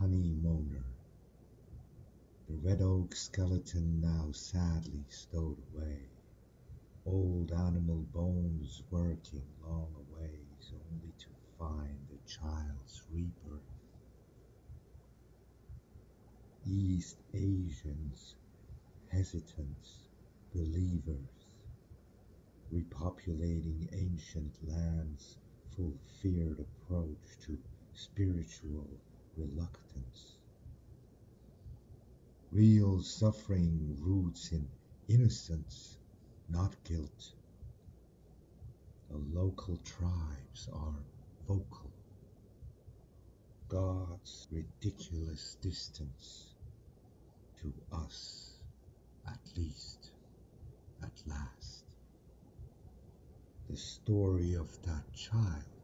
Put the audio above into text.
honeymoaner. The red oak skeleton now sadly stowed away. Old animal bones working long a ways only to find a child's rebirth. East Asians, hesitant believers, repopulating ancient lands full feared approach to spiritual reluctance. Real suffering roots in innocence, not guilt. The local tribes are vocal. God's ridiculous distance to us, at least, at last. The story of that child,